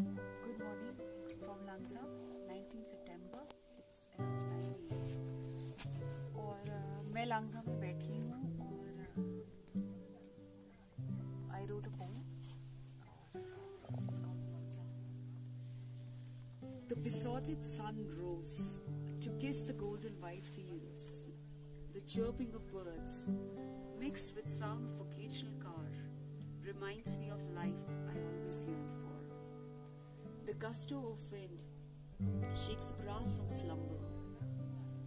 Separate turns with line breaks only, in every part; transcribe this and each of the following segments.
Good morning from Langza, 19 September. It's uh, और uh, मैं लांगसा में बैठी हूँ और I wrote a The besotted sun rose to kiss the golden white fields. The chirping of birds, mixed with sound of occasional car, reminds me of life I always the gusto of wind shakes the grass from slumber.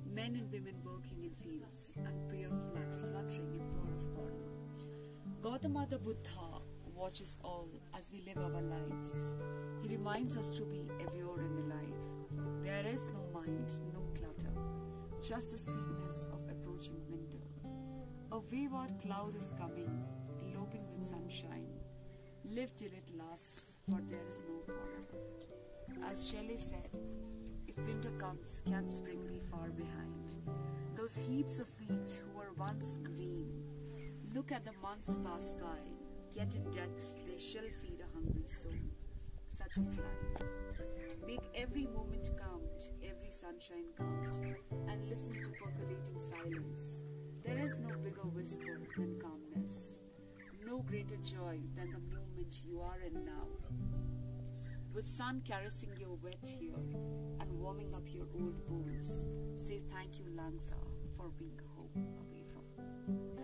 Men and women working in fields and prayer flags fluttering in far off corner. Gautama the Buddha watches all as we live our lives. He reminds us to be aware and alive. There is no mind, no clutter, just the sweetness of approaching winter. A wayward cloud is coming, eloping with sunshine. Live till it lasts, for there is no forever. As Shelley said, if winter comes, can spring be far behind? Those heaps of wheat who were once green, look at the months pass by, yet in death they shall feed a hungry soul. Such is life. Make every moment count, every sunshine count, and listen to percolating silence. There is no bigger whisper than calmness, no greater joy than the moment you are in now. With sun caressing your wet hair and warming up your old bones, say thank you, Langza, for being home away from.